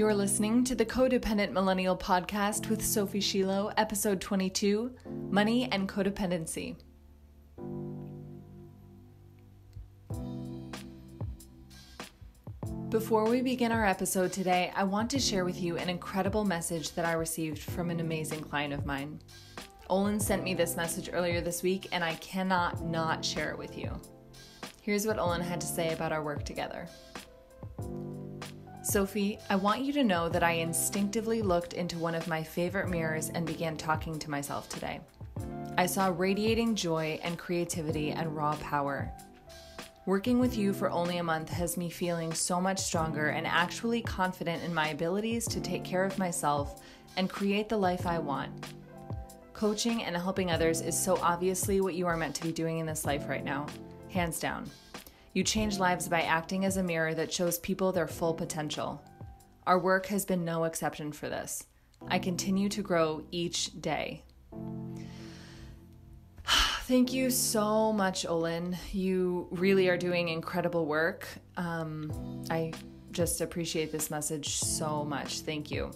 You're listening to the Codependent Millennial Podcast with Sophie Shiloh, episode 22 Money and Codependency. Before we begin our episode today, I want to share with you an incredible message that I received from an amazing client of mine. Olin sent me this message earlier this week, and I cannot not share it with you. Here's what Olin had to say about our work together. Sophie, I want you to know that I instinctively looked into one of my favorite mirrors and began talking to myself today. I saw radiating joy and creativity and raw power. Working with you for only a month has me feeling so much stronger and actually confident in my abilities to take care of myself and create the life I want. Coaching and helping others is so obviously what you are meant to be doing in this life right now, hands down. You change lives by acting as a mirror that shows people their full potential. Our work has been no exception for this. I continue to grow each day. Thank you so much, Olin. You really are doing incredible work. Um, I just appreciate this message so much. Thank you.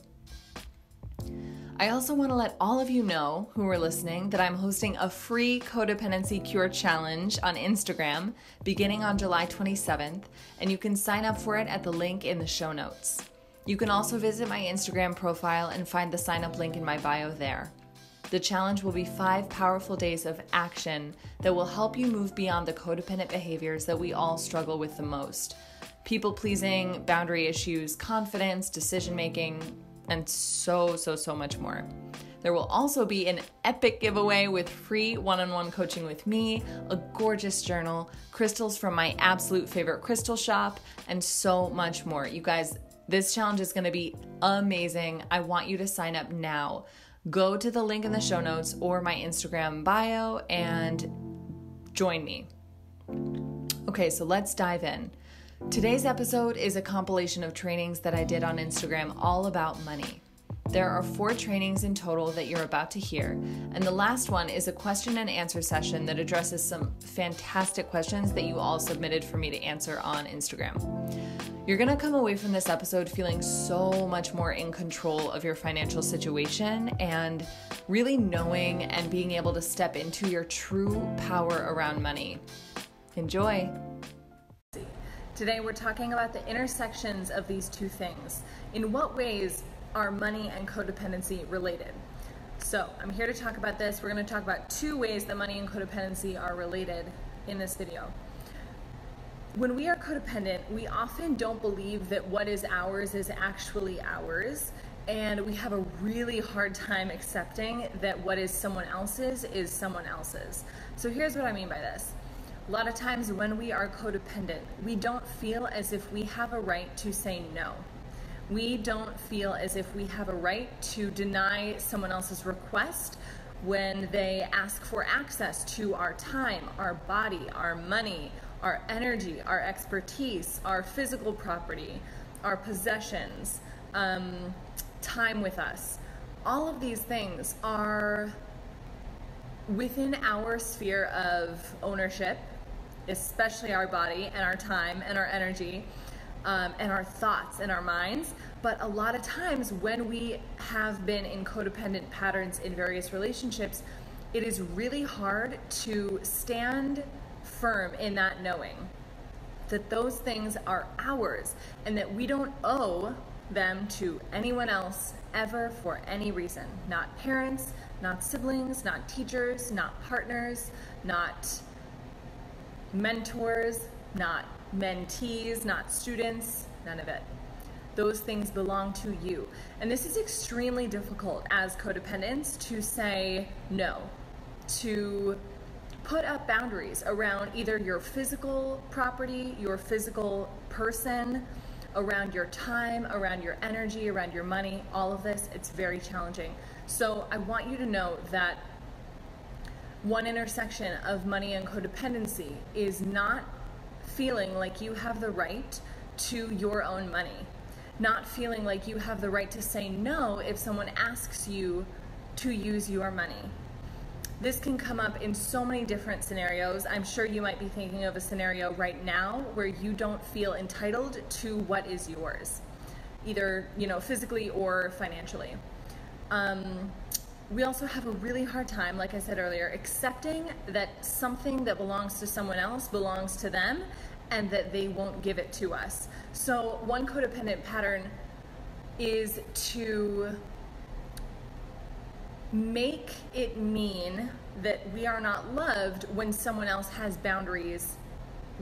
I also want to let all of you know who are listening that I'm hosting a free codependency cure challenge on Instagram beginning on July 27th, and you can sign up for it at the link in the show notes. You can also visit my Instagram profile and find the sign up link in my bio there. The challenge will be five powerful days of action that will help you move beyond the codependent behaviors that we all struggle with the most people pleasing, boundary issues, confidence, decision making, and so, so, so much more. There will also be an epic giveaway with free one on one coaching with me, a gorgeous journal, crystals from my absolute favorite crystal shop, and so much more. You guys, this challenge is going to be amazing. I want you to sign up now. Go to the link in the show notes or my Instagram bio and join me. Okay, so let's dive in. Today's episode is a compilation of trainings that I did on Instagram all about money. There are four trainings in total that you're about to hear, and the last one is a question and answer session that addresses some fantastic questions that you all submitted for me to answer on Instagram. You're gonna come away from this episode feeling so much more in control of your financial situation and really knowing and being able to step into your true power around money. Enjoy! Today we're talking about the intersections of these two things. In what ways are money and codependency related? So I'm here to talk about this. We're going to talk about two ways that money and codependency are related in this video. When we are codependent, we often don't believe that what is ours is actually ours, and we have a really hard time accepting that what is someone else's is someone else's. So here's what I mean by this. A lot of times when we are codependent, we don't feel as if we have a right to say no. We don't feel as if we have a right to deny someone else's request when they ask for access to our time, our body, our money, our energy, our expertise, our physical property, our possessions, um, time with us. All of these things are within our sphere of ownership especially our body and our time and our energy um, and our thoughts and our minds. But a lot of times, when we have been in codependent patterns in various relationships, it is really hard to stand firm in that knowing that those things are ours and that we don't owe them to anyone else ever for any reason. Not parents, not siblings, not teachers, not partners, not mentors, not mentees, not students, none of it. Those things belong to you. And this is extremely difficult as codependents to say no, to put up boundaries around either your physical property, your physical person, around your time, around your energy, around your money, all of this. It's very challenging. So I want you to know that one intersection of money and codependency is not feeling like you have the right to your own money, not feeling like you have the right to say no if someone asks you to use your money. This can come up in so many different scenarios. I'm sure you might be thinking of a scenario right now where you don't feel entitled to what is yours. either you know physically or financially. Um, we also have a really hard time, like I said earlier, accepting that something that belongs to someone else belongs to them and that they won't give it to us. So, one codependent pattern is to make it mean that we are not loved when someone else has boundaries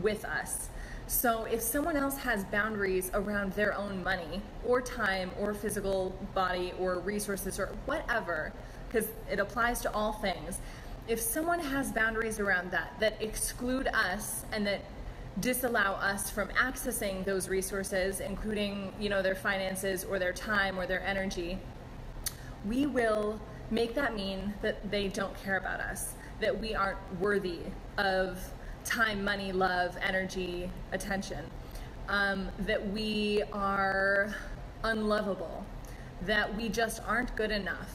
with us. So if someone else has boundaries around their own money or time or physical body or resources or whatever, because it applies to all things, if someone has boundaries around that that exclude us and that disallow us from accessing those resources including you know their finances or their time or their energy we will make that mean that they don't care about us that we aren't worthy of time, money, love, energy, attention. Um, that we are unlovable, that we just aren't good enough.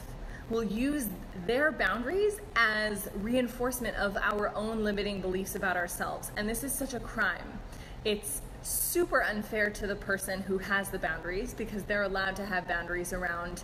We'll use their boundaries as reinforcement of our own limiting beliefs about ourselves. And this is such a crime. It's super unfair to the person who has the boundaries because they're allowed to have boundaries around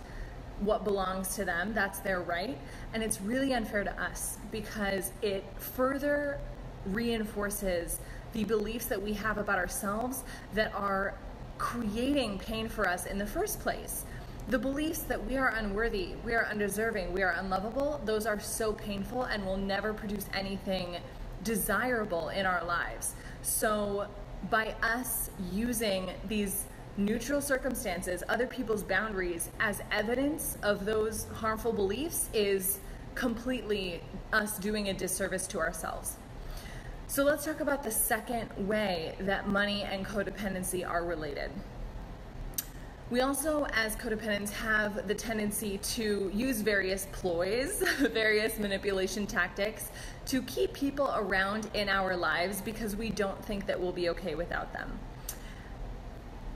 what belongs to them. That's their right. And it's really unfair to us because it further reinforces the beliefs that we have about ourselves that are creating pain for us in the first place. The beliefs that we are unworthy, we are undeserving, we are unlovable, those are so painful and will never produce anything desirable in our lives. So, by us using these neutral circumstances, other people's boundaries, as evidence of those harmful beliefs, is completely us doing a disservice to ourselves. So let's talk about the second way that money and codependency are related. We also, as codependents, have the tendency to use various ploys, various manipulation tactics to keep people around in our lives because we don't think that we'll be okay without them.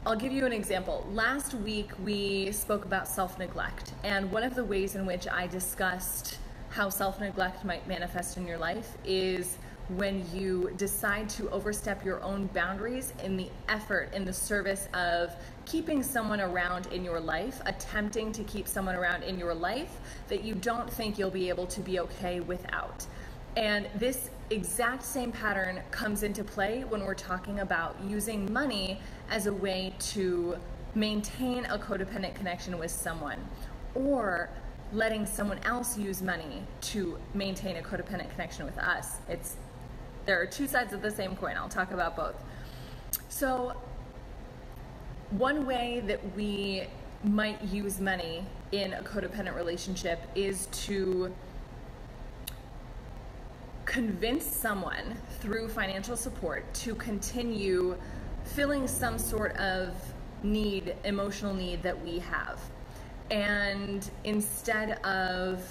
I'll give you an example. Last week we spoke about self neglect, and one of the ways in which I discussed how self neglect might manifest in your life is when you decide to overstep your own boundaries in the effort, in the service of keeping someone around in your life, attempting to keep someone around in your life that you don't think you'll be able to be okay without. And this exact same pattern comes into play when we're talking about using money as a way to maintain a codependent connection with someone or letting someone else use money to maintain a codependent connection with us. It's there are two sides of the same coin. I'll talk about both. So, one way that we might use money in a codependent relationship is to convince someone through financial support to continue filling some sort of need, emotional need that we have. And instead of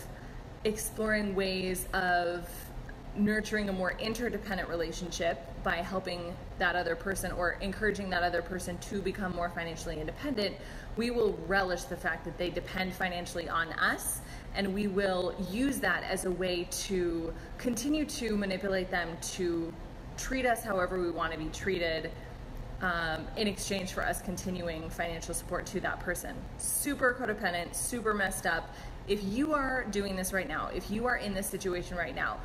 exploring ways of nurturing a more interdependent relationship by helping that other person or encouraging that other person to become more financially independent, we will relish the fact that they depend financially on us and we will use that as a way to continue to manipulate them to treat us however we want to be treated um, in exchange for us continuing financial support to that person. Super codependent, super messed up. If you are doing this right now, if you are in this situation right now,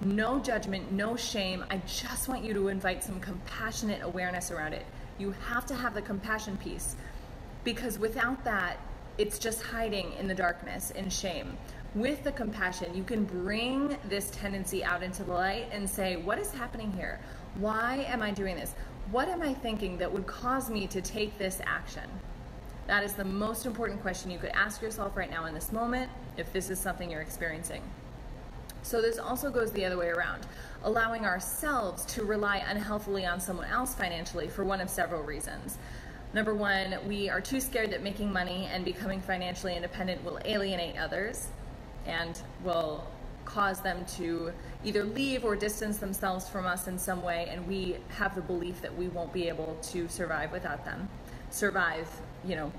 no judgment, no shame. I just want you to invite some compassionate awareness around it. You have to have the compassion piece because without that, it's just hiding in the darkness in shame. With the compassion, you can bring this tendency out into the light and say, What is happening here? Why am I doing this? What am I thinking that would cause me to take this action? That is the most important question you could ask yourself right now in this moment if this is something you're experiencing. So this also goes the other way around, allowing ourselves to rely unhealthily on someone else financially for one of several reasons. Number one, we are too scared that making money and becoming financially independent will alienate others and will cause them to either leave or distance themselves from us in some way, and we have the belief that we won't be able to survive without them. Survive, you know,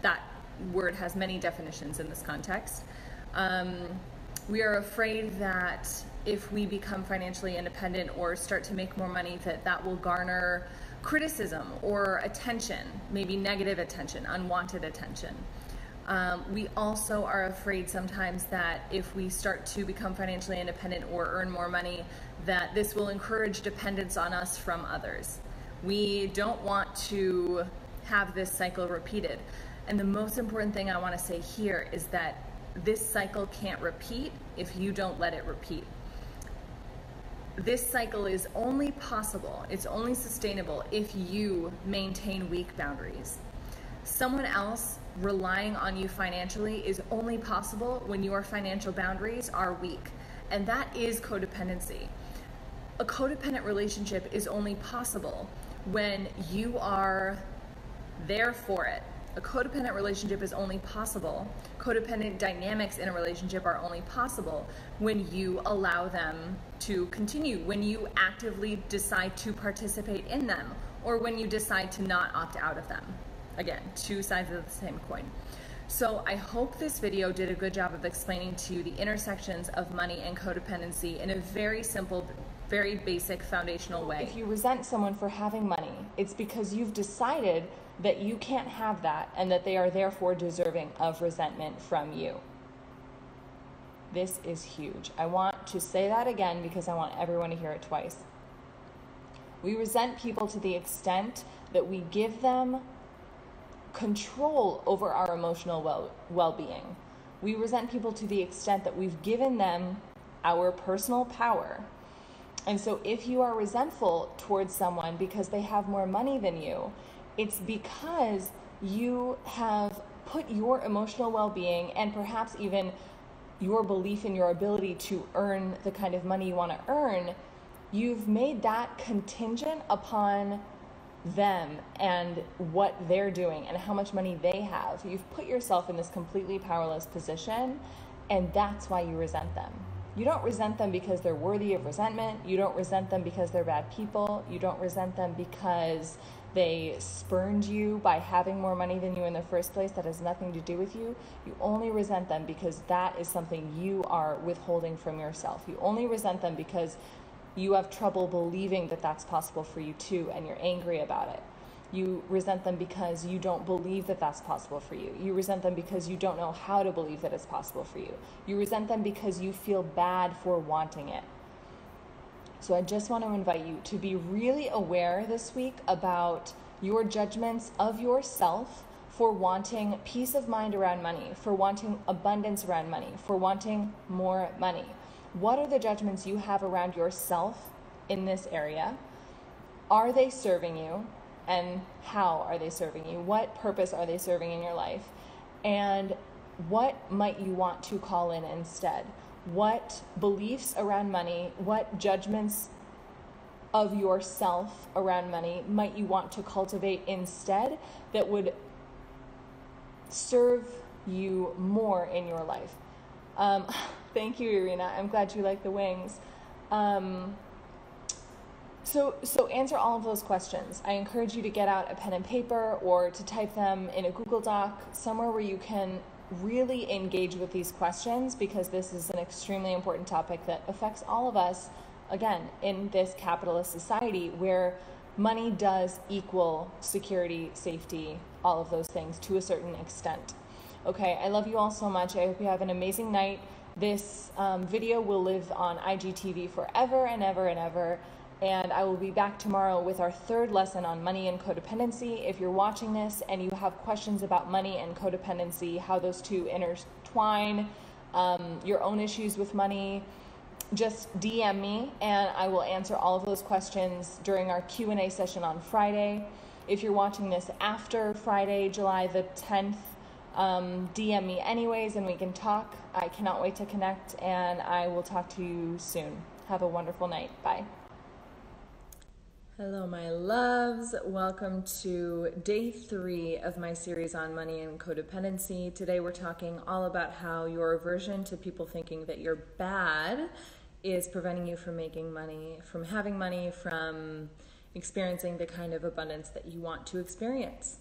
that word has many definitions in this context. Um, we are afraid that if we become financially independent or start to make more money that that will garner criticism or attention, maybe negative attention, unwanted attention. Um, we also are afraid sometimes that if we start to become financially independent or earn more money, that this will encourage dependence on us from others. We don't want to have this cycle repeated. And the most important thing I want to say here is that this cycle can't repeat if you don't let it repeat. This cycle is only possible, it's only sustainable if you maintain weak boundaries. Someone else relying on you financially is only possible when your financial boundaries are weak. And that is codependency. A codependent relationship is only possible when you are there for it. A codependent relationship is only possible. Codependent dynamics in a relationship are only possible when you allow them to continue, when you actively decide to participate in them, or when you decide to not opt out of them. Again, two sides of the same coin. So I hope this video did a good job of explaining to you the intersections of money and codependency in a very simple, very basic foundational way. If you resent someone for having money, it's because you've decided that you can't have that and that they are therefore deserving of resentment from you. This is huge. I want to say that again because I want everyone to hear it twice. We resent people to the extent that we give them control over our emotional well well being. We resent people to the extent that we've given them our personal power. And so, if you are resentful towards someone because they have more money than you, it's because you have put your emotional well being and perhaps even your belief in your ability to earn the kind of money you want to earn, you've made that contingent upon them and what they're doing and how much money they have. You've put yourself in this completely powerless position, and that's why you resent them. You don't resent them because they're worthy of resentment. You don't resent them because they're bad people. You don't resent them because they spurned you by having more money than you in the first place. That has nothing to do with you. You only resent them because that is something you are withholding from yourself. You only resent them because you have trouble believing that that's possible for you too, and you're angry about it. You resent them because you don't believe that that's possible for you. You resent them because you don't know how to believe that it's possible for you. You resent them because you feel bad for wanting it. So I just want to invite you to be really aware this week about your judgments of yourself for wanting peace of mind around money, for wanting abundance around money, for wanting more money. What are the judgments you have around yourself in this area? Are they serving you? And how are they serving you? What purpose are they serving in your life? And what might you want to call in instead? What beliefs around money, what judgments of yourself around money might you want to cultivate instead that would serve you more in your life? Um, Thank you, Irina. I'm glad you like the wings. Um, so, so answer all of those questions. I encourage you to get out a pen and paper or to type them in a Google Doc, somewhere where you can really engage with these questions because this is an extremely important topic that affects all of us, again, in this capitalist society where money does equal security, safety, all of those things to a certain extent. Okay, I love you all so much. I hope you have an amazing night. This um, video will live on IGTV forever and ever and ever. And I will be back tomorrow with our third lesson on money and codependency. If you're watching this and you have questions about money and codependency, how those two intertwine, um, your own issues with money, just DM me and I will answer all of those questions during our Q&A session on Friday. If you're watching this after Friday, July the 10th, um, DM me anyways and we can talk. I cannot wait to connect and I will talk to you soon. Have a wonderful night. Bye. Hello, my loves. Welcome to day three of my series on money and codependency. Today, we're talking all about how your aversion to people thinking that you're bad is preventing you from making money, from having money, from experiencing the kind of abundance that you want to experience.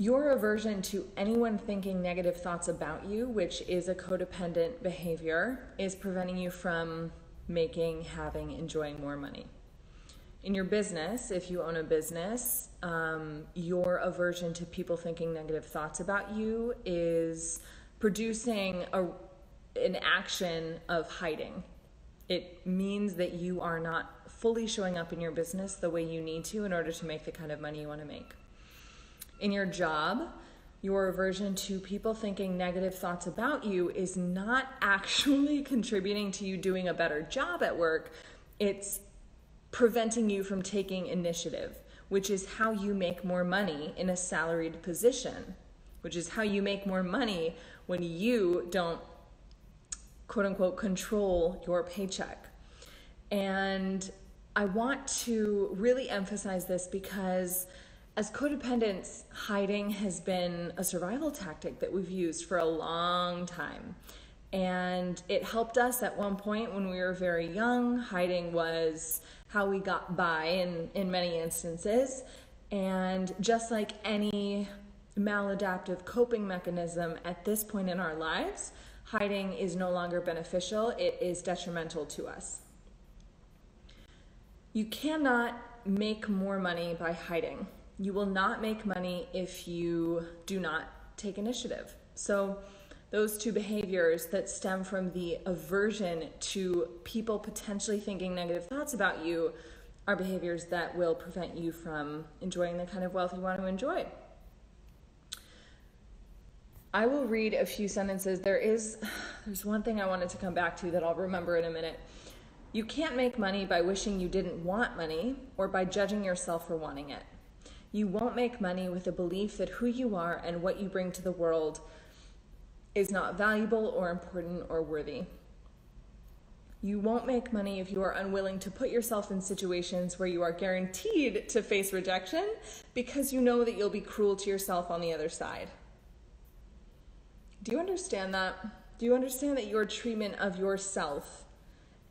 Your aversion to anyone thinking negative thoughts about you, which is a codependent behavior, is preventing you from making, having, enjoying more money. In your business, if you own a business, um, your aversion to people thinking negative thoughts about you is producing a, an action of hiding. It means that you are not fully showing up in your business the way you need to in order to make the kind of money you want to make. In your job, your aversion to people thinking negative thoughts about you is not actually contributing to you doing a better job at work. It's preventing you from taking initiative, which is how you make more money in a salaried position, which is how you make more money when you don't quote unquote control your paycheck. And I want to really emphasize this because as codependents, hiding has been a survival tactic that we've used for a long time. And it helped us at one point when we were very young. Hiding was how we got by in, in many instances. And just like any maladaptive coping mechanism at this point in our lives, hiding is no longer beneficial, it is detrimental to us. You cannot make more money by hiding. You will not make money if you do not take initiative. So, those two behaviors that stem from the aversion to people potentially thinking negative thoughts about you are behaviors that will prevent you from enjoying the kind of wealth you want to enjoy. I will read a few sentences. There is there's one thing I wanted to come back to that I'll remember in a minute. You can't make money by wishing you didn't want money or by judging yourself for wanting it. You won't make money with the belief that who you are and what you bring to the world is not valuable or important or worthy. You won't make money if you are unwilling to put yourself in situations where you are guaranteed to face rejection because you know that you'll be cruel to yourself on the other side. Do you understand that? Do you understand that your treatment of yourself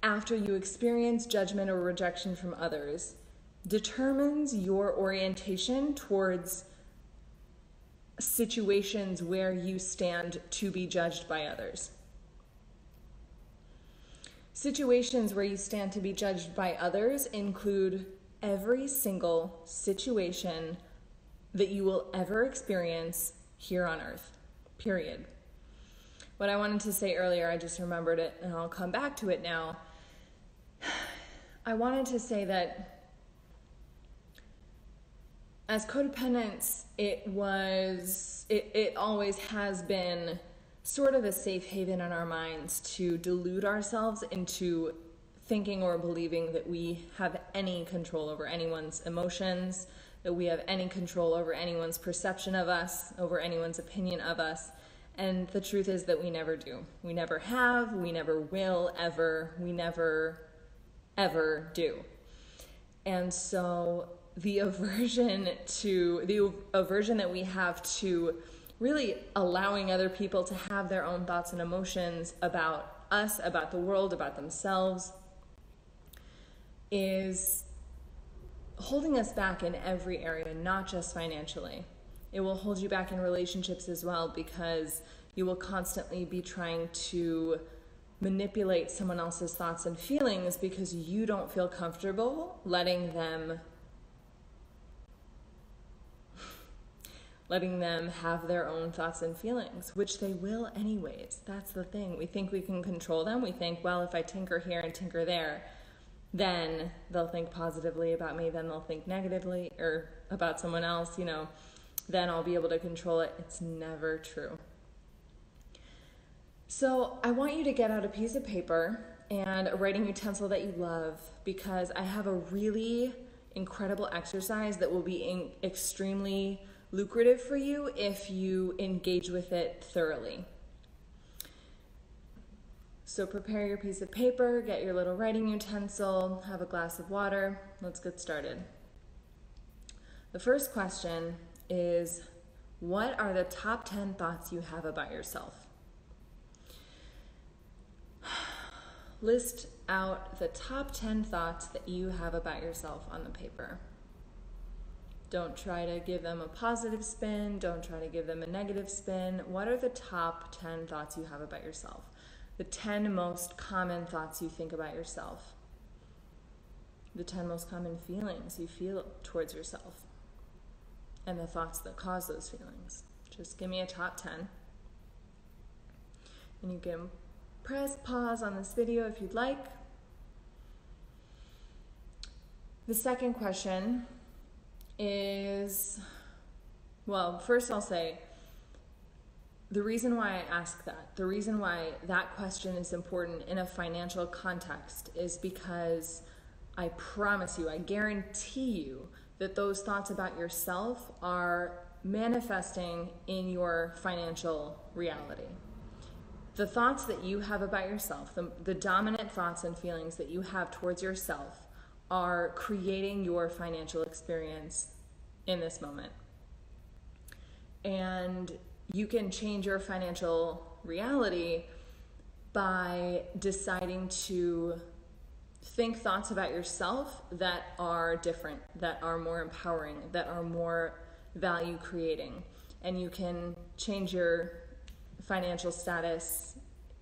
after you experience judgment or rejection from others determines your orientation towards situations where you stand to be judged by others. Situations where you stand to be judged by others include every single situation that you will ever experience here on earth, period. What I wanted to say earlier, I just remembered it and I'll come back to it now I wanted to say that as codependents, it was, it, it always has been sort of a safe haven in our minds to delude ourselves into thinking or believing that we have any control over anyone's emotions, that we have any control over anyone's perception of us, over anyone's opinion of us. And the truth is that we never do. We never have, we never will ever, we never ever do. And so the aversion to the aversion that we have to really allowing other people to have their own thoughts and emotions about us, about the world, about themselves is holding us back in every area, not just financially. It will hold you back in relationships as well because you will constantly be trying to manipulate someone else's thoughts and feelings because you don't feel comfortable letting them letting them have their own thoughts and feelings, which they will anyways. That's the thing. We think we can control them. We think, well, if I tinker here and tinker there, then they'll think positively about me, then they'll think negatively or about someone else, you know, then I'll be able to control it. It's never true. So I want you to get out a piece of paper and a writing utensil that you love because I have a really incredible exercise that will be extremely lucrative for you if you engage with it thoroughly. So prepare your piece of paper, get your little writing utensil, have a glass of water. Let's get started. The first question is What are the top 10 thoughts you have about yourself? list out the top 10 thoughts that you have about yourself on the paper. Don't try to give them a positive spin. Don't try to give them a negative spin. What are the top 10 thoughts you have about yourself? The 10 most common thoughts you think about yourself. the 10 most common feelings you feel towards yourself and the thoughts that cause those feelings. Just give me a top 10. And you can press pause on this video if you'd like. The second question is well, first I'll say the reason why I ask that, the reason why that question is important in a financial context is because I promise you, I guarantee you that those thoughts about yourself are manifesting in your financial reality. The thoughts that you have about yourself, the, the dominant thoughts and feelings that you have towards yourself, are creating your financial experience in this moment. And you can change your financial reality by deciding to think thoughts about yourself that are different, that are more empowering, that are more value creating. And you can change your financial status,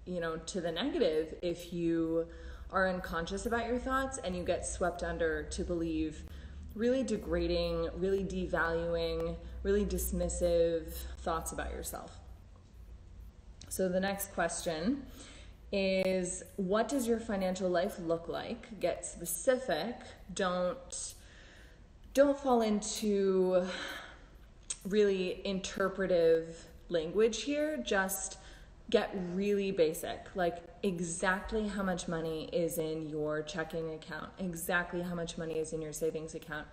you know, to the negative if you are unconscious about your thoughts and you get swept under to believe really degrading, really devaluing, really dismissive thoughts about yourself. So the next question is what does your financial life look like? Get specific. Don't don't fall into really interpretive language here. Just get really basic. Like exactly how much money is in your checking account, exactly how much money is in your savings account.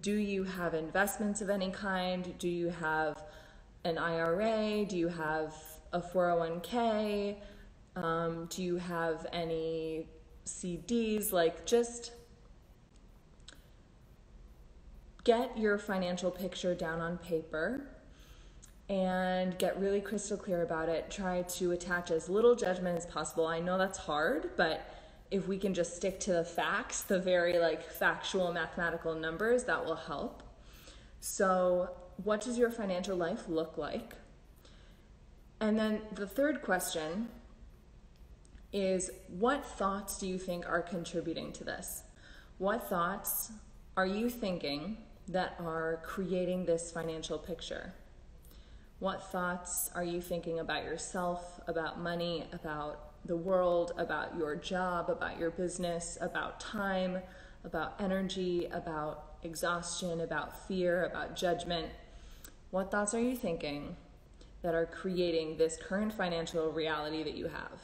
Do you have investments of any kind? Do you have an IRA? Do you have a 401k? Um, do you have any CDs? Like, just get your financial picture down on paper and get really crystal clear about it. Try to attach as little judgment as possible. I know that's hard, but if we can just stick to the facts, the very like factual mathematical numbers, that will help. So, what does your financial life look like? And then the third question is what thoughts do you think are contributing to this? What thoughts are you thinking that are creating this financial picture? What thoughts are you thinking about yourself, about money, about the world, about your job, about your business, about time, about energy, about exhaustion, about fear, about judgment? What thoughts are you thinking that are creating this current financial reality that you have?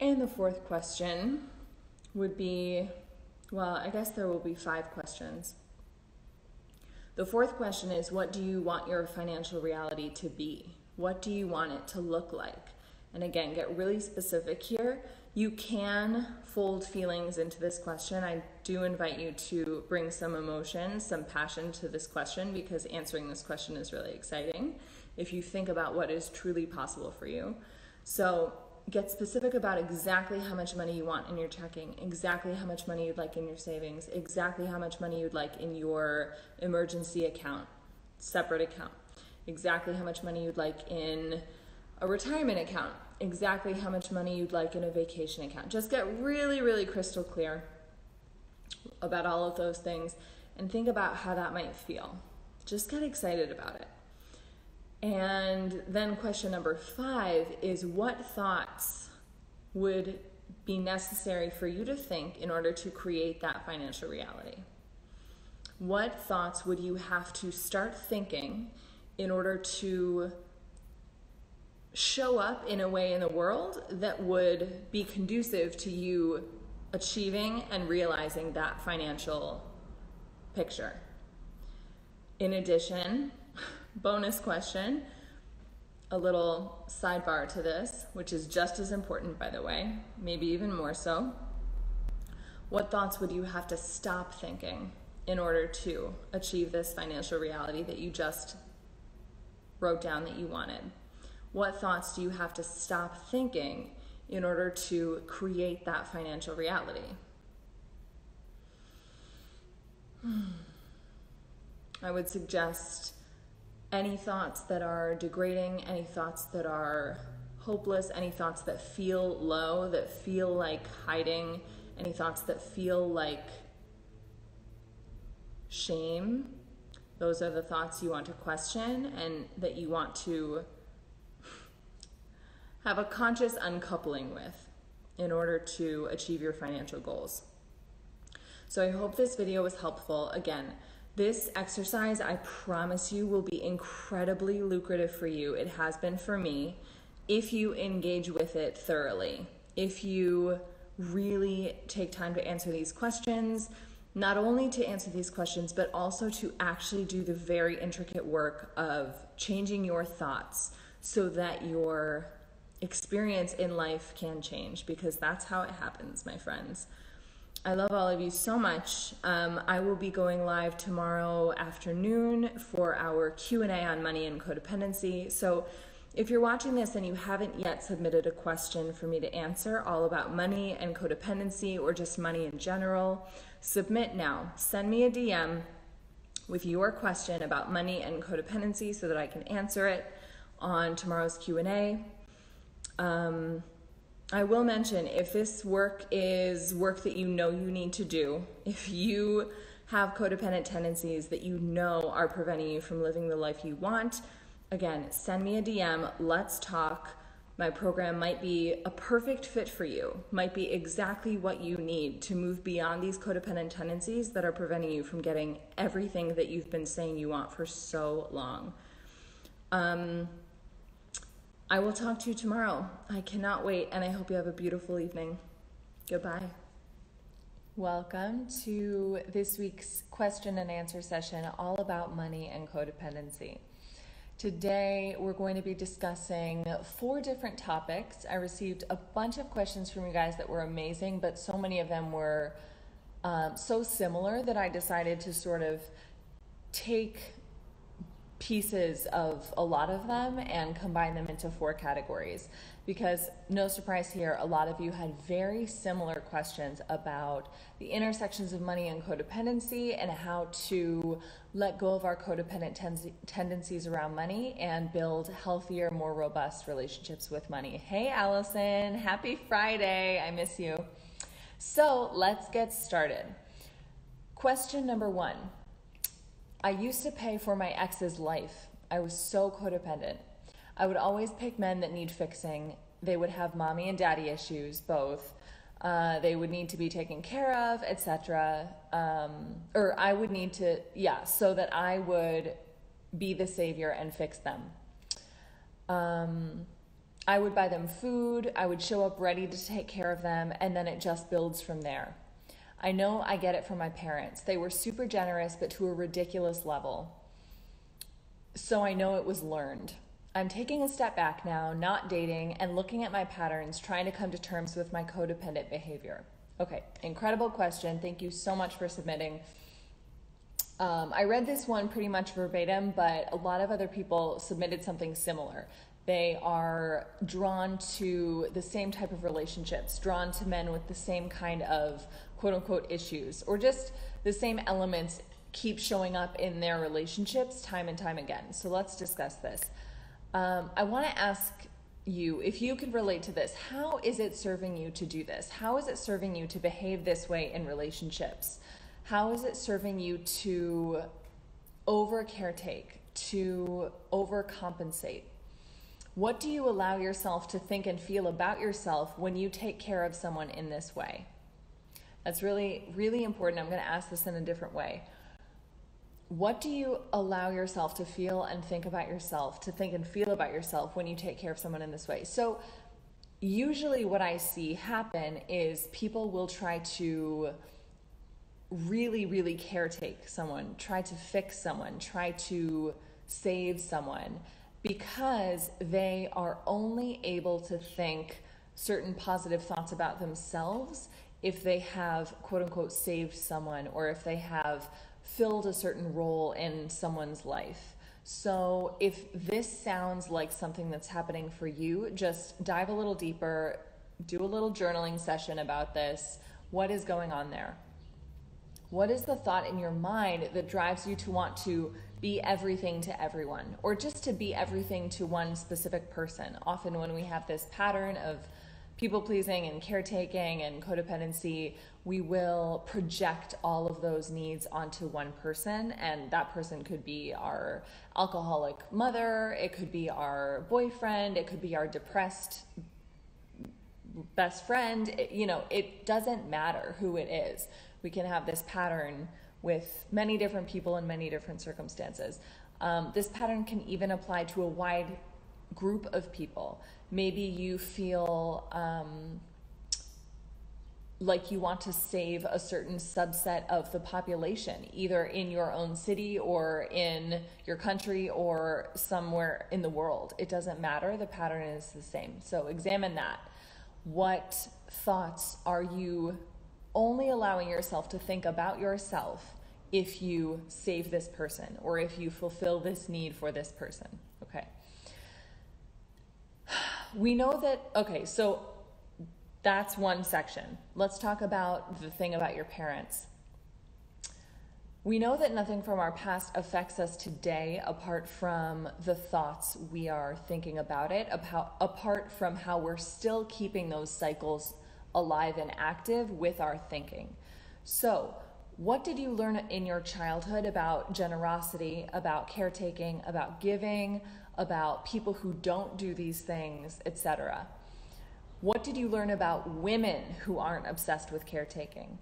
And the fourth question would be well, I guess there will be five questions. The fourth question is what do you want your financial reality to be? What do you want it to look like? And again, get really specific here. You can fold feelings into this question. I do invite you to bring some emotion, some passion to this question because answering this question is really exciting if you think about what is truly possible for you. So, get specific about exactly how much money you want in your checking, exactly how much money you'd like in your savings, exactly how much money you'd like in your emergency account, separate account, exactly how much money you'd like in a retirement account, exactly how much money you'd like in a vacation account. Just get really, really crystal clear about all of those things and think about how that might feel. Just get excited about it. And then question number five is what thoughts would be necessary for you to think in order to create that financial reality? What thoughts would you have to start thinking in order to show up in a way in the world that would be conducive to you achieving and realizing that financial picture? In addition, bonus question, a little sidebar to this, which is just as important, by the way, maybe even more so. What thoughts would you have to stop thinking in order to achieve this financial reality that you just wrote down that you wanted? What thoughts do you have to stop thinking in order to create that financial reality? Hmm. I would suggest any thoughts that are degrading, any thoughts that are hopeless, any thoughts that feel low, that feel like hiding, any thoughts that feel like shame, those are the thoughts you want to question and that you want to have a conscious uncoupling with in order to achieve your financial goals. So I hope this video was helpful. Again, this exercise, I promise you, will be incredibly lucrative for you. It has been for me if you engage with it thoroughly. If you really take time to answer these questions, not only to answer these questions, but also to actually do the very intricate work of changing your thoughts so that your experience in life can change because that's how it happens, my friends. I love all of you so much. Um, I will be going live tomorrow afternoon for our Q&A on money and codependency. So if you're watching this and you haven't yet submitted a question for me to answer all about money and codependency or just money in general, submit now. Send me a DM with your question about money and codependency so that I can answer it on tomorrow's Q&A. Um, I will mention if this work is work that you know you need to do, if you have codependent tendencies that you know are preventing you from living the life you want, again, send me a DM. Let's talk. My program might be a perfect fit for you, might be exactly what you need to move beyond these codependent tendencies that are preventing you from getting everything that you've been saying you want for so long. Um, I will talk to you tomorrow. I cannot wait, and I hope you have a beautiful evening. Goodbye. Welcome to this week's question and answer session all about money and codependency. Today, we're going to be discussing four different topics. I received a bunch of questions from you guys that were amazing, but so many of them were um, so similar that I decided to sort of take pieces of a lot of them and combine them into four categories. Because, no surprise here, a lot of you had very similar questions about the intersections of money and codependency and how to let go of our codependent ten- tendencies around money and build healthier, more robust relationships with money. Hey, Allison, happy Friday. I miss you. So, let's get started. Question number one I used to pay for my ex's life. I was so codependent. I would always pick men that need fixing. They would have mommy and daddy issues, both. Uh, they would need to be taken care of, etc. Um, or I would need to, yeah, so that I would be the savior and fix them. Um, I would buy them food. I would show up ready to take care of them, and then it just builds from there. I know I get it from my parents. They were super generous, but to a ridiculous level. So I know it was learned. I'm taking a step back now, not dating, and looking at my patterns, trying to come to terms with my codependent behavior. Okay, incredible question. Thank you so much for submitting. Um, I read this one pretty much verbatim, but a lot of other people submitted something similar. They are drawn to the same type of relationships, drawn to men with the same kind of quote unquote issues or just the same elements keep showing up in their relationships time and time again. So let's discuss this. Um, I want to ask you if you could relate to this. How is it serving you to do this? How is it serving you to behave this way in relationships? How is it serving you to over caretake, to overcompensate? What do you allow yourself to think and feel about yourself when you take care of someone in this way? That's really, really important. I'm going to ask this in a different way. What do you allow yourself to feel and think about yourself, to think and feel about yourself when you take care of someone in this way? So, usually, what I see happen is people will try to really, really caretake someone, try to fix someone, try to save someone because they are only able to think certain positive thoughts about themselves if they have quote unquote saved someone or if they have filled a certain role in someone's life. So, if this sounds like something that's happening for you, just dive a little deeper, do a little journaling session about this. What is going on there? What is the thought in your mind that drives you to want to be everything to everyone or just to be everything to one specific person? Often, when we have this pattern of people pleasing and caretaking and codependency, we will project all of those needs onto one person. And that person could be our alcoholic mother, it could be our boyfriend, it could be our depressed best friend. It, you know, it doesn't matter who it is. We can have this pattern with many different people in many different circumstances. Um, this pattern can even apply to a wide group of people. Maybe you feel um, like you want to save a certain subset of the population, either in your own city or in your country or somewhere in the world. It doesn't matter, the pattern is the same. So examine that. What thoughts are you only allowing yourself to think about yourself if you save this person or if you fulfill this need for this person? Okay. We know that, okay, so that's one section. Let's talk about the thing about your parents. We know that nothing from our past affects us today apart from the thoughts we are thinking about it, about, apart from how we're still keeping those cycles alive and active with our thinking. So, what did you learn in your childhood about generosity, about caretaking, about giving, about people who don't do these things, etc.? What did you learn about women who aren't obsessed with caretaking?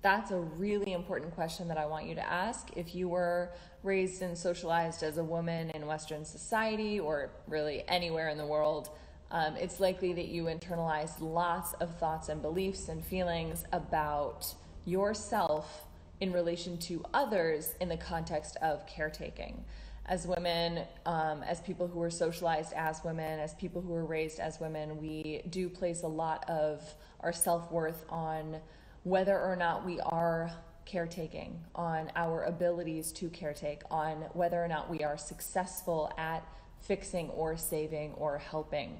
That's a really important question that I want you to ask. If you were raised and socialized as a woman in Western society or really anywhere in the world, um, it's likely that you internalized lots of thoughts and beliefs and feelings about yourself in relation to others in the context of caretaking as women, um, as people who are socialized as women, as people who are raised as women, we do place a lot of our self worth on whether or not we are caretaking, on our abilities to caretake, on whether or not we are successful at fixing or saving or helping.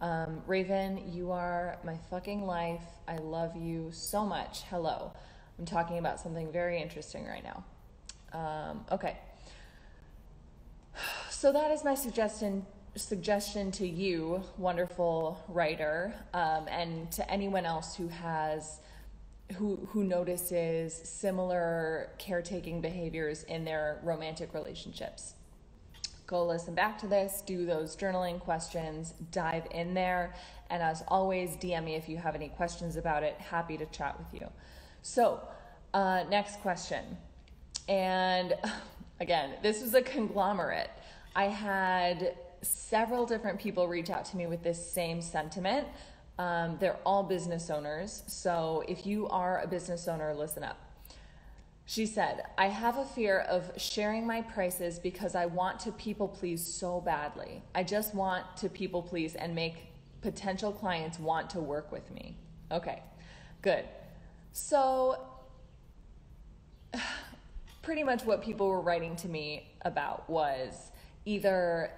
Um, Raven, you are my fucking life. I love you so much. Hello. I'm talking about something very interesting right now. Um, okay. So that is my suggestion suggestion to you, wonderful writer, um, and to anyone else who has who who notices similar caretaking behaviors in their romantic relationships. Go listen back to this, do those journaling questions, dive in there, and as always, DM me if you have any questions about it. Happy to chat with you. So, uh, next question, and again, this was a conglomerate. I had several different people reach out to me with this same sentiment. Um, they're all business owners. So if you are a business owner, listen up. She said, I have a fear of sharing my prices because I want to people please so badly. I just want to people please and make potential clients want to work with me. Okay, good. So pretty much what people were writing to me about was either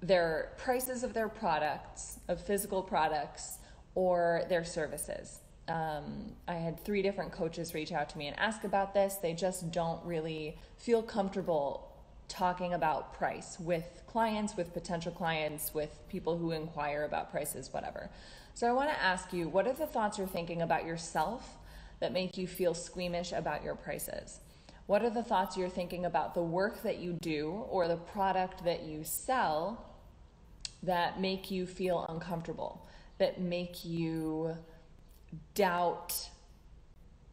their prices of their products, of physical products, or their services. Um, I had three different coaches reach out to me and ask about this. They just don't really feel comfortable talking about price with clients, with potential clients, with people who inquire about prices, whatever. So I want to ask you what are the thoughts you're thinking about yourself that make you feel squeamish about your prices? What are the thoughts you're thinking about the work that you do or the product that you sell that make you feel uncomfortable, that make you doubt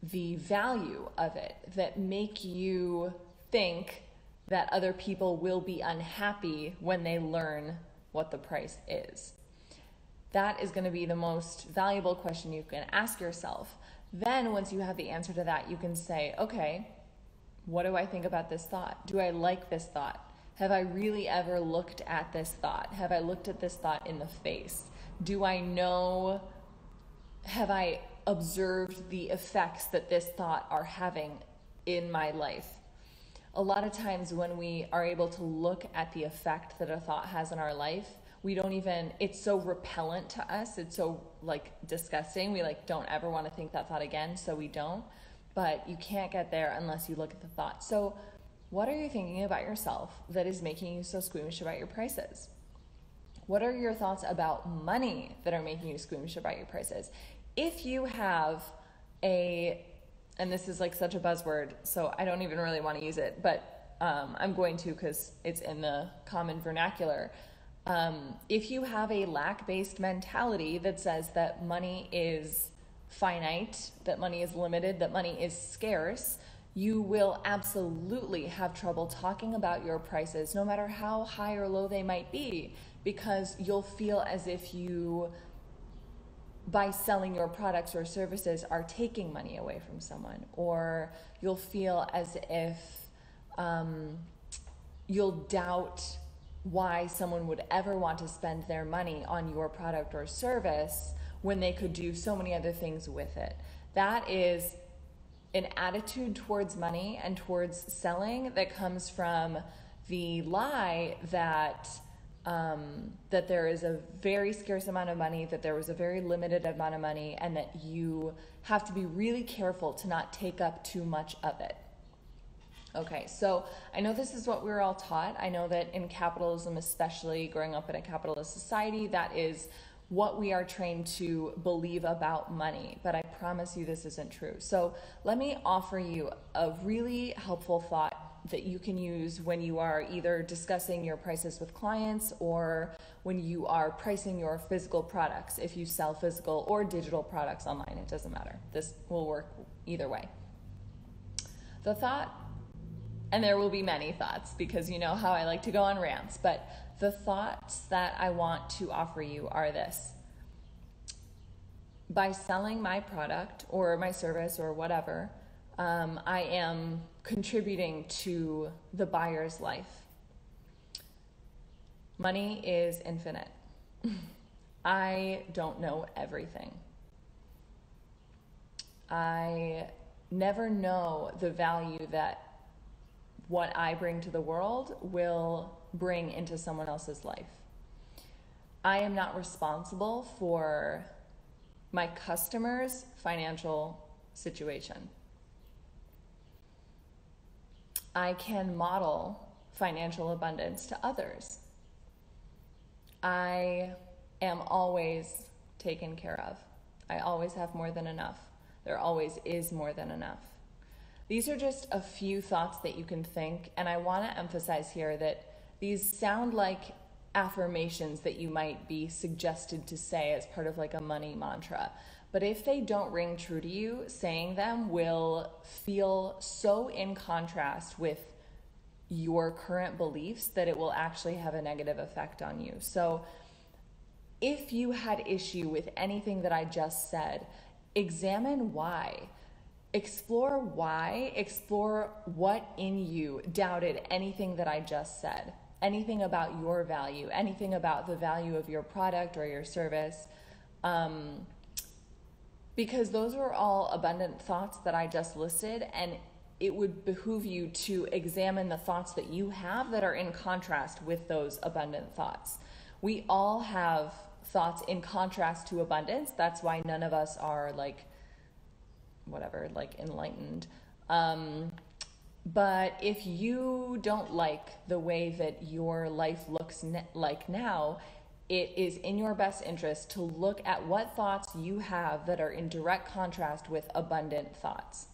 the value of it, that make you think that other people will be unhappy when they learn what the price is? That is going to be the most valuable question you can ask yourself. Then, once you have the answer to that, you can say, okay, what do I think about this thought? Do I like this thought? Have I really ever looked at this thought? Have I looked at this thought in the face? Do I know? Have I observed the effects that this thought are having in my life? A lot of times when we are able to look at the effect that a thought has in our life, we don't even it's so repellent to us it's so like disgusting we like don't ever want to think that thought again so we don't but you can't get there unless you look at the thought. So, what are you thinking about yourself that is making you so squeamish about your prices? What are your thoughts about money that are making you squeamish about your prices? If you have a, and this is like such a buzzword, so I don't even really want to use it, but um, I'm going to because it's in the common vernacular. Um, if you have a lack based mentality that says that money is finite, that money is limited, that money is scarce, you will absolutely have trouble talking about your prices, no matter how high or low they might be, because you'll feel as if you, by selling your products or services, are taking money away from someone, or you'll feel as if um, you'll doubt why someone would ever want to spend their money on your product or service when they could do so many other things with it. That is an attitude towards money and towards selling that comes from the lie that um, that there is a very scarce amount of money, that there was a very limited amount of money, and that you have to be really careful to not take up too much of it. Okay, so I know this is what we're all taught. I know that in capitalism, especially growing up in a capitalist society, that is what we are trained to believe about money. But I promise you this isn't true. So let me offer you a really helpful thought that you can use when you are either discussing your prices with clients or when you are pricing your physical products. If you sell physical or digital products online, it doesn't matter. This will work either way. The thought and there will be many thoughts because you know how I like to go on rants, but the thoughts that I want to offer you are this. By selling my product or my service or whatever, um, I am contributing to the buyer's life. Money is infinite. I don't know everything. I never know the value that what I bring to the world will bring into someone else's life. I am not responsible for my customer's financial situation. I can model financial abundance to others. I am always taken care of. I always have more than enough. There always is more than enough. These are just a few thoughts that you can think, and I want to emphasize here that these sound like affirmations that you might be suggested to say as part of like a money mantra. But if they don't ring true to you, saying them will feel so in contrast with your current beliefs that it will actually have a negative effect on you. So if you had issue with anything that I just said, examine why explore why, explore what in you doubted anything that I just said, anything about your value, anything about the value of your product or your service. Um, because those were all abundant thoughts that I just listed, and it would behoove you to examine the thoughts that you have that are in contrast with those abundant thoughts. We all have thoughts in contrast to abundance. That's why none of us are like whatever, like enlightened. Um, but if you don't like the way that your life looks ne- like now, it is in your best interest to look at what thoughts you have that are in direct contrast with abundant thoughts.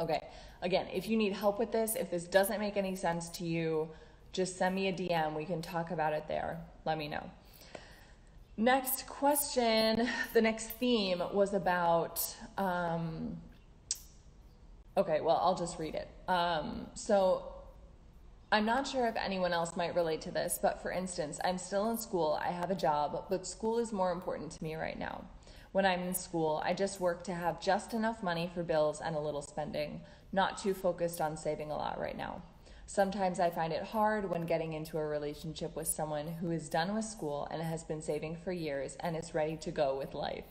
Okay, again, if you need help with this, if this doesn't make any sense to you, just send me a DM. We can talk about it there. Let me know. Next question, the next theme was about. Um, okay, well, I'll just read it. Um, so, I'm not sure if anyone else might relate to this, but for instance, I'm still in school, I have a job, but school is more important to me right now. When I'm in school, I just work to have just enough money for bills and a little spending, not too focused on saving a lot right now. Sometimes I find it hard when getting into a relationship with someone who is done with school and has been saving for years and is ready to go with life.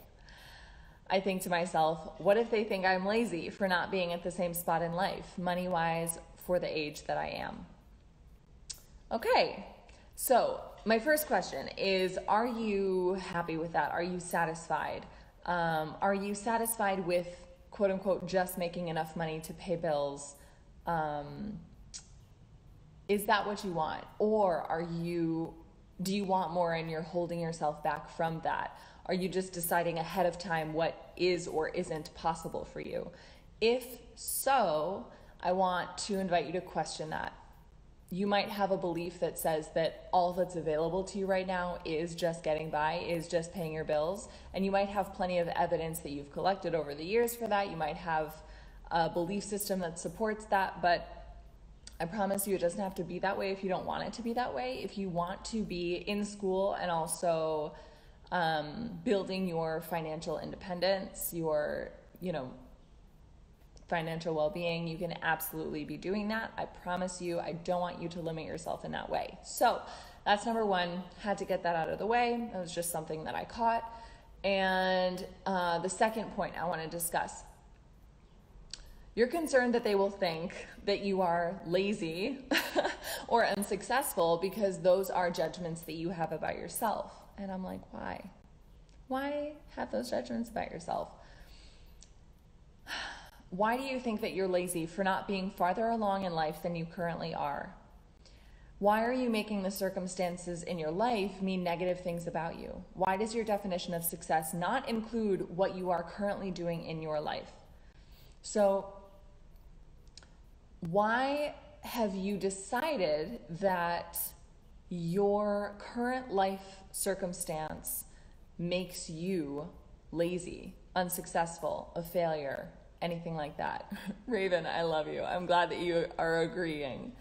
I think to myself, what if they think I'm lazy for not being at the same spot in life, money wise, for the age that I am? Okay, so my first question is Are you happy with that? Are you satisfied? Um, are you satisfied with quote unquote just making enough money to pay bills. Um, is that what you want? Or are you, do you want more and you're holding yourself back from that? Are you just deciding ahead of time what is or isn't possible for you? If so, I want to invite you to question that. You might have a belief that says that all that's available to you right now is just getting by, is just paying your bills. And you might have plenty of evidence that you've collected over the years for that. You might have a belief system that supports that, but I promise you, it doesn't have to be that way if you don't want it to be that way. If you want to be in school and also um, building your financial independence, your, you know, financial well being, you can absolutely be doing that. I promise you, I don't want you to limit yourself in that way. So that's number one. Had to get that out of the way. That was just something that I caught. And uh, the second point I want to discuss you're concerned that they will think that you are lazy or unsuccessful because those are judgments that you have about yourself. And I'm like, why? Why have those judgments about yourself? Why do you think that you're lazy for not being farther along in life than you currently are? Why are you making the circumstances in your life mean negative things about you? Why does your definition of success not include what you are currently doing in your life? So, why have you decided that your current life circumstance makes you lazy, unsuccessful, a failure, anything like that? Raven, I love you. I'm glad that you are agreeing.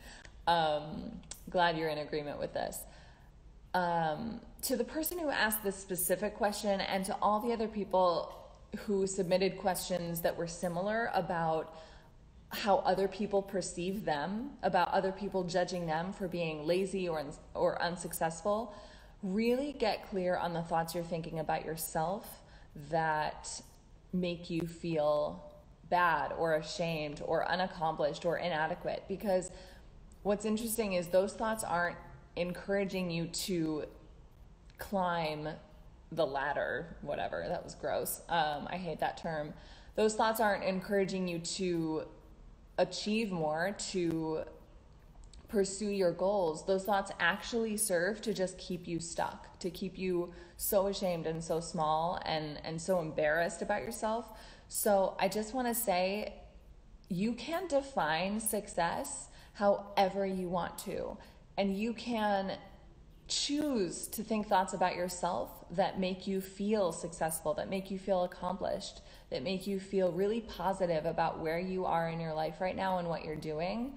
Um, glad you're in agreement with this. Um, to the person who asked this specific question and to all the other people who submitted questions that were similar about how other people perceive them, about other people judging them for being lazy or, or unsuccessful, really get clear on the thoughts you're thinking about yourself that make you feel bad or ashamed or unaccomplished or inadequate. Because what's interesting is those thoughts aren't encouraging you to climb the ladder, whatever. That was gross. Um, I hate that term. Those thoughts aren't encouraging you to achieve more, to pursue your goals, those thoughts actually serve to just keep you stuck, to keep you so ashamed and so small and, and so embarrassed about yourself. So I just want to say you can define success however you want to, and you can choose to think thoughts about yourself that make you feel successful, that make you feel accomplished, that make you feel really positive about where you are in your life right now and what you're doing.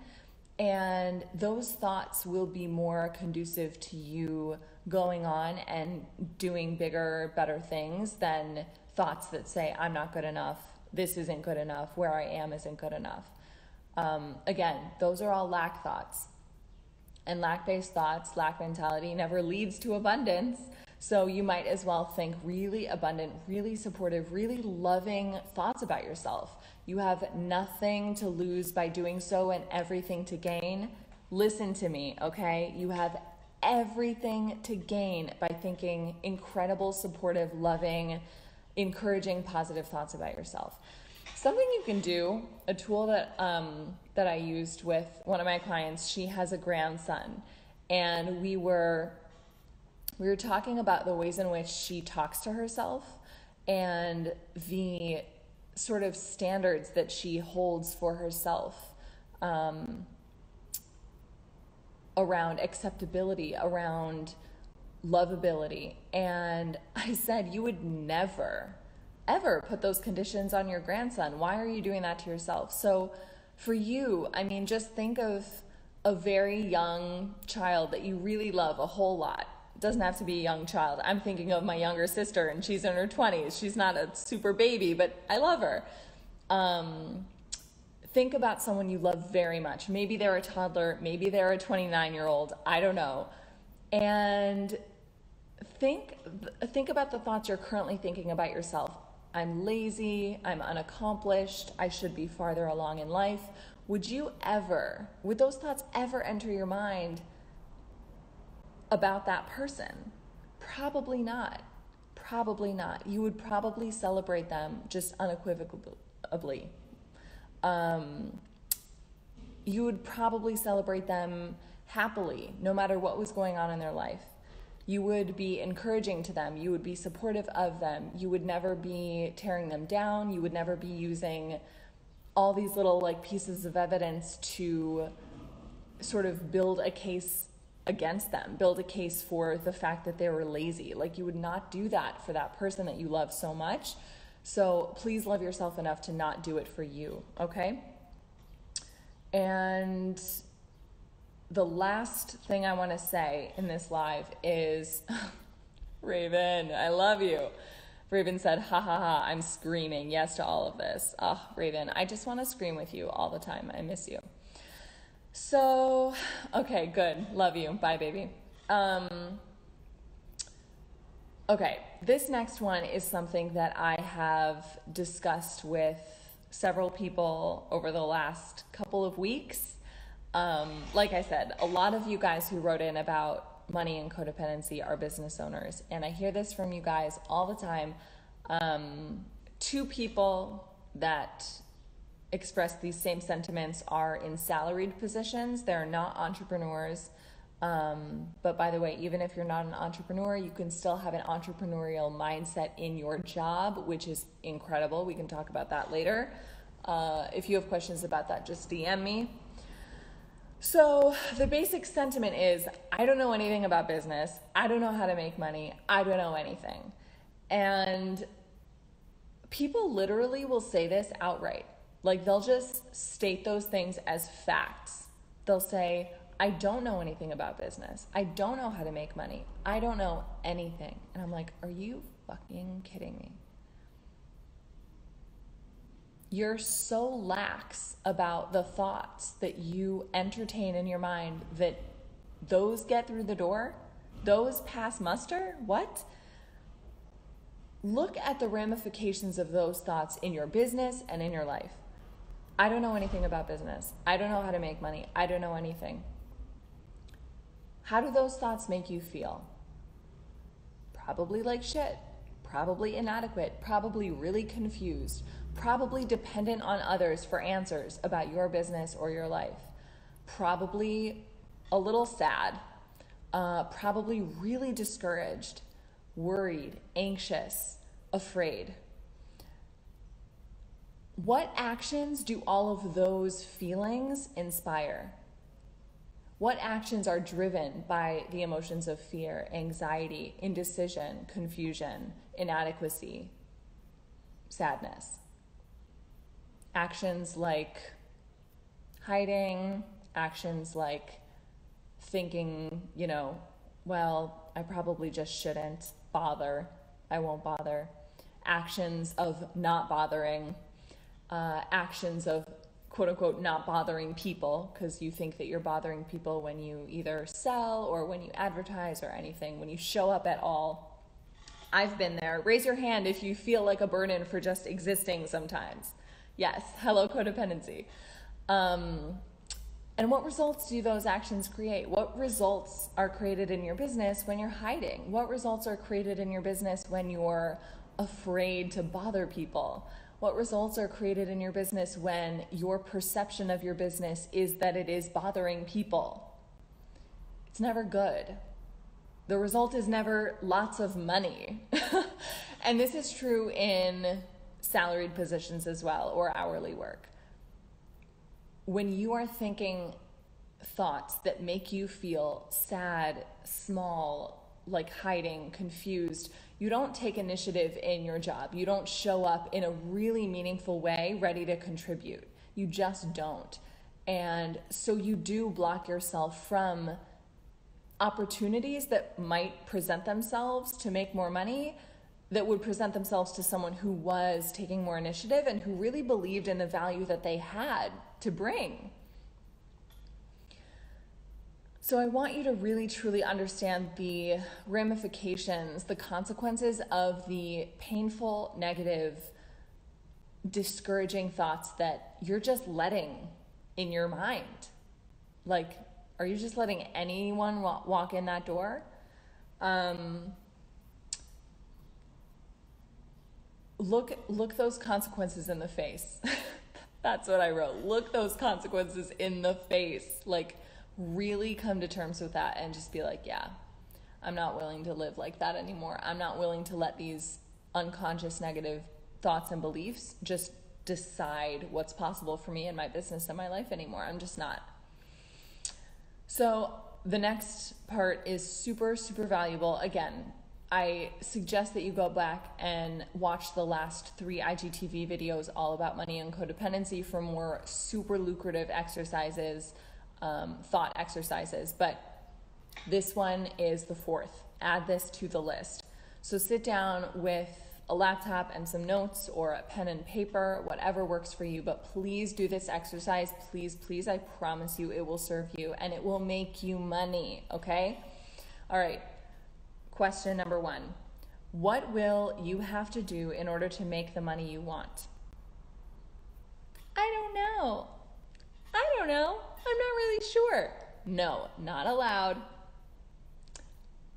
And those thoughts will be more conducive to you going on and doing bigger, better things than thoughts that say, I'm not good enough, this isn't good enough, where I am isn't good enough. Um, again, those are all lack thoughts. And lack based thoughts, lack mentality never leads to abundance. So you might as well think really abundant, really supportive, really loving thoughts about yourself. You have nothing to lose by doing so and everything to gain. Listen to me, okay? You have everything to gain by thinking incredible, supportive, loving, encouraging, positive thoughts about yourself. Something you can do, a tool that um, that I used with one of my clients. She has a grandson, and we were we were talking about the ways in which she talks to herself and the sort of standards that she holds for herself um, around acceptability, around lovability. And I said, You would never, ever put those conditions on your grandson. Why are you doing that to yourself? So, for you, I mean, just think of a very young child that you really love a whole lot doesn't have to be a young child. I'm thinking of my younger sister, and she's in her 20s. She's not a super baby, but I love her. Um, think about someone you love very much. Maybe they're a toddler, maybe they're a 29 year old, I don't know. And think, think about the thoughts you're currently thinking about yourself. I'm lazy, I'm unaccomplished, I should be farther along in life. Would you ever, would those thoughts ever enter your mind? About that person? Probably not. Probably not. You would probably celebrate them just unequivocally. Um, you would probably celebrate them happily, no matter what was going on in their life. You would be encouraging to them. You would be supportive of them. You would never be tearing them down. You would never be using all these little like pieces of evidence to sort of build a case against them, build a case for the fact that they were lazy. Like you would not do that for that person that you love so much. So please love yourself enough to not do it for you, okay? And the last thing I want to say in this live is Raven, I love you. Raven said, ha ha ha, I'm screaming yes to all of this. Oh, Raven, I just want to scream with you all the time. I miss you. So, okay, good. Love you. Bye, baby. Um, okay, this next one is something that I have discussed with several people over the last couple of weeks. Um, like I said, a lot of you guys who wrote in about money and codependency are business owners, and I hear this from you guys all the time. Um, two people that express these same sentiments are in salaried positions. They're not entrepreneurs. Um, but by the way, even if you're not an entrepreneur, you can still have an entrepreneurial mindset in your job, which is incredible. We can talk about that later. Uh, if you have questions about that, just DM me. So, the basic sentiment is I don't know anything about business. I don't know how to make money. I don't know anything. And people literally will say this outright. Like they'll just state those things as facts. They'll say, I don't know anything about business. I don't know how to make money. I don't know anything. And I'm like, are you fucking kidding me? You're so lax about the thoughts that you entertain in your mind that those get through the door, those pass muster. What? Look at the ramifications of those thoughts in your business and in your life. I don't know anything about business. I don't know how to make money. I don't know anything. How do those thoughts make you feel? Probably like shit. Probably inadequate. Probably really confused. Probably dependent on others for answers about your business or your life. Probably a little sad. Uh, probably really discouraged, worried, anxious, afraid. What actions do all of those feelings inspire? What actions are driven by the emotions of fear, anxiety, indecision, confusion, inadequacy, sadness? Actions like hiding, actions like thinking, you know, well, I probably just shouldn't bother, I won't bother. Actions of not bothering, uh, actions of quote unquote not bothering people because you think that you're bothering people when you either sell or when you advertise or anything, when you show up at all. I've been there. Raise your hand if you feel like a burden for just existing sometimes. Yes, hello, codependency. Um, and what results do those actions create? What results are created in your business when you're hiding? What results are created in your business when you're afraid to bother people? What results are created in your business when your perception of your business is that it is bothering people? It's never good. The result is never lots of money. and this is true in salaried positions as well or hourly work. When you are thinking thoughts that make you feel sad, small, like hiding, confused, you don't take initiative in your job. You don't show up in a really meaningful way ready to contribute. You just don't. And so you do block yourself from opportunities that might present themselves to make more money that would present themselves to someone who was taking more initiative and who really believed in the value that they had to bring. So, I want you to really truly understand the ramifications, the consequences of the painful, negative, discouraging thoughts that you're just letting in your mind. Like, are you just letting anyone walk in that door? Um, look look those consequences in the face. That's what I wrote. Look those consequences in the face. Like really come to terms with that and just be like, yeah, I'm not willing to live like that anymore. I'm not willing to let these unconscious negative thoughts and beliefs just decide what's possible for me in my business and my life anymore. I'm just not. So, the next part is super, super valuable. Again, I suggest that you go back and watch the last three IGTV videos all about money and codependency for more super lucrative exercises, um, thought exercises. But this one is the fourth. Add this to the list. So sit down with a laptop and some notes or a pen and paper, whatever works for you. But please do this exercise. Please, please, I promise you it will serve you and it will make you money, okay? All right. Question number one What will you have to do in order to make the money you want? I don't know. I don't know. I'm not really sure. No, not allowed.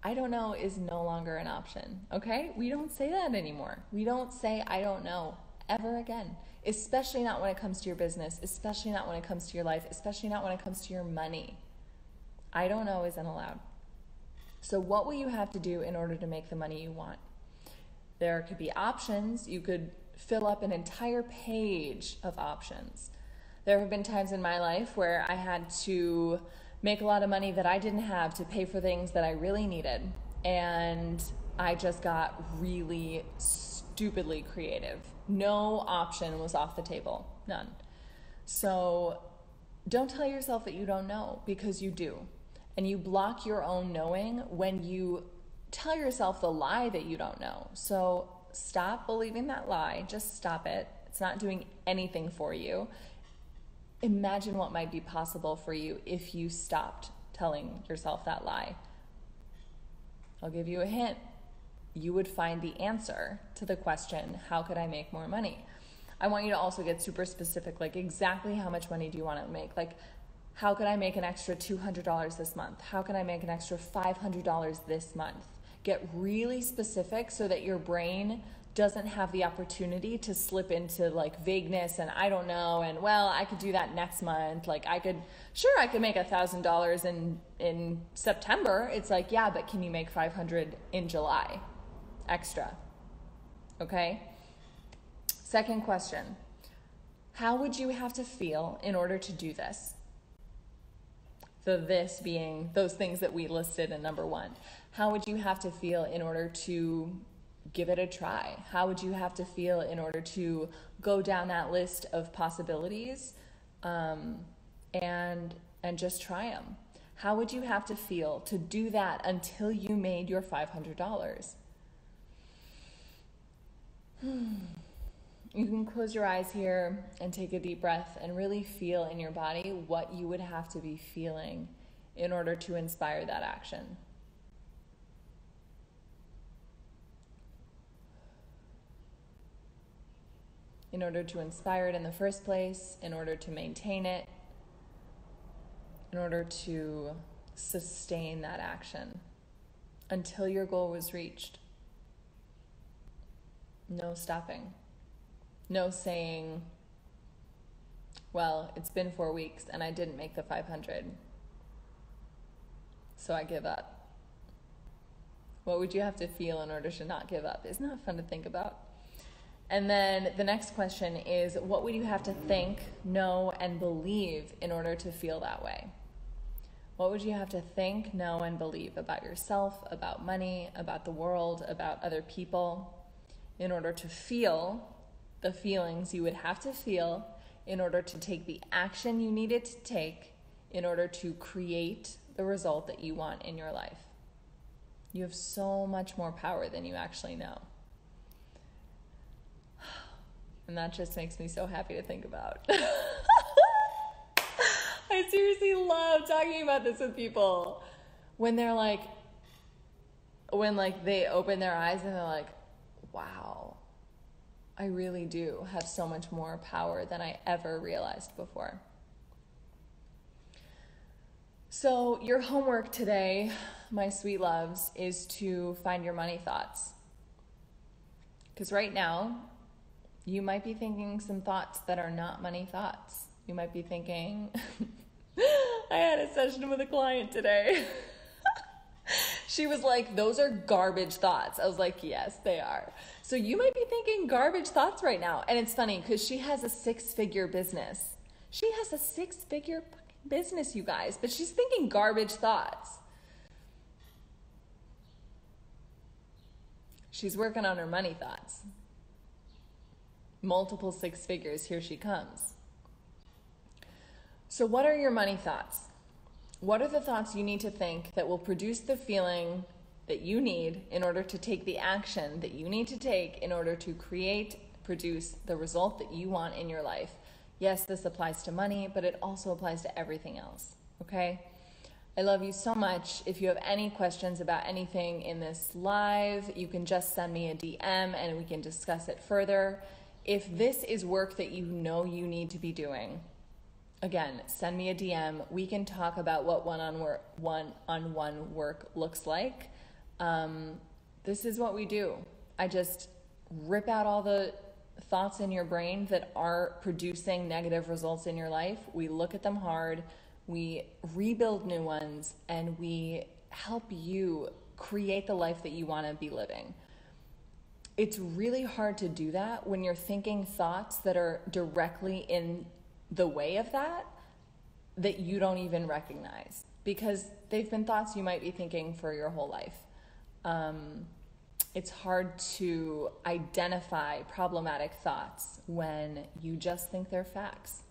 I don't know is no longer an option. Okay? We don't say that anymore. We don't say I don't know ever again. Especially not when it comes to your business, especially not when it comes to your life, especially not when it comes to your money. I don't know isn't allowed. So, what will you have to do in order to make the money you want? There could be options. You could fill up an entire page of options. There have been times in my life where I had to make a lot of money that I didn't have to pay for things that I really needed. And I just got really stupidly creative. No option was off the table, none. So don't tell yourself that you don't know because you do. And you block your own knowing when you tell yourself the lie that you don't know. So stop believing that lie, just stop it. It's not doing anything for you imagine what might be possible for you if you stopped telling yourself that lie. I'll give you a hint. You would find the answer to the question, How could I make more money? I want you to also get super specific, like exactly how much money do you want to make? Like, how could I make an extra $200 this month? How can I make an extra $500 this month? Get really specific so that your brain doesn't have the opportunity to slip into like vagueness and I don't know and well I could do that next month. Like I could sure I could make a thousand dollars in in September. It's like yeah but can you make 500 in July extra? Okay? Second question. How would you have to feel in order to do this? The this being those things that we listed in number one. How would you have to feel in order to give it a try? How would you have to feel in order to go down that list of possibilities um, and and just try them? How would you have to feel to do that until you made your five hundred dollars? You can close your eyes here and take a deep breath and really feel in your body what you would have to be feeling in order to inspire that action. In order to inspire it in the first place, in order to maintain it, in order to sustain that action until your goal was reached. No stopping. No saying, well, it's been four weeks and I didn't make the 500, so I give up. What would you have to feel in order to not give up? Isn't that fun to think about? And then the next question is what would you have to think, know, and believe in order to feel that way? What would you have to think, know, and believe about yourself, about money, about the world, about other people in order to feel the feelings you would have to feel in order to take the action you needed to take in order to create the result that you want in your life? You have so much more power than you actually know. And that just makes me so happy to think about. I seriously love talking about this with people. When they're like, when like they open their eyes and they're like, wow, I really do have so much more power than I ever realized before. So, your homework today, my sweet loves, is to find your money thoughts. Because right now, you might be thinking some thoughts that are not money thoughts. You might be thinking, I had a session with a client today. she was like, Those are garbage thoughts. I was like, Yes, they are. So you might be thinking garbage thoughts right now. And it's funny because she has a six figure business. She has a six figure business, you guys, but she's thinking garbage thoughts. She's working on her money thoughts. Multiple six figures, here she comes. So, what are your money thoughts? What are the thoughts you need to think that will produce the feeling that you need in order to take the action that you need to take in order to create, produce the result that you want in your life? Yes, this applies to money, but it also applies to everything else. Okay? I love you so much. If you have any questions about anything in this live, you can just send me a DM and we can discuss it further. If this is work that you know you need to be doing, again, send me a DM. We can talk about what one on work, one on one work looks like. Um, this is what we do. I just rip out all the thoughts in your brain that are producing negative results in your life. We look at them hard, we rebuild new ones, and we help you create the life that you want to be living. It's really hard to do that when you're thinking thoughts that are directly in the way of that that you don't even recognize because they've been thoughts you might be thinking for your whole life. Um, it's hard to identify problematic thoughts when you just think they're facts.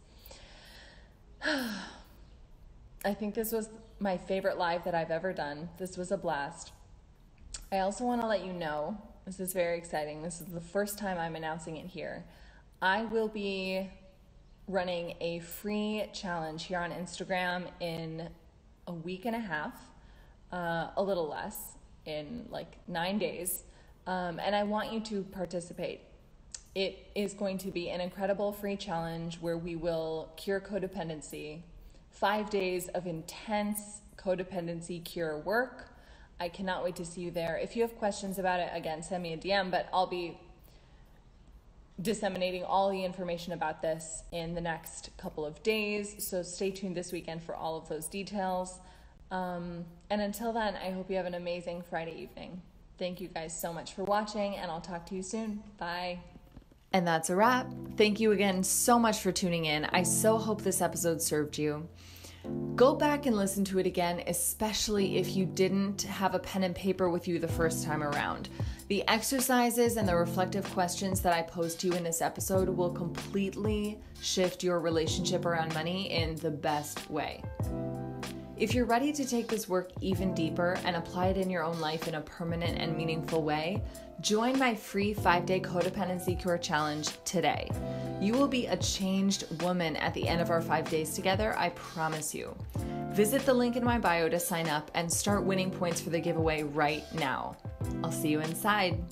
I think this was my favorite live that I've ever done. This was a blast. I also want to let you know this is very exciting. This is the first time I'm announcing it here. I will be running a free challenge here on Instagram in a week and a half, uh, a little less, in like nine days. Um, and I want you to participate. It is going to be an incredible free challenge where we will cure codependency. Five days of intense codependency cure work. I cannot wait to see you there. If you have questions about it, again, send me a DM, but I'll be disseminating all the information about this in the next couple of days. So stay tuned this weekend for all of those details. Um, and until then, I hope you have an amazing Friday evening. Thank you guys so much for watching, and I'll talk to you soon. Bye. And that's a wrap. Thank you again so much for tuning in. I so hope this episode served you. Go back and listen to it again, especially if you didn't have a pen and paper with you the first time around. The exercises and the reflective questions that I posed to you in this episode will completely shift your relationship around money in the best way. If you're ready to take this work even deeper and apply it in your own life in a permanent and meaningful way, join my free five day codependency cure challenge today. You will be a changed woman at the end of our five days together, I promise you. Visit the link in my bio to sign up and start winning points for the giveaway right now. I'll see you inside.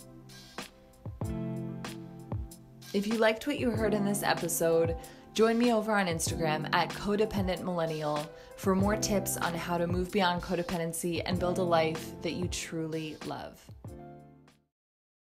If you liked what you heard in this episode, Join me over on Instagram at Codependent Millennial for more tips on how to move beyond codependency and build a life that you truly love.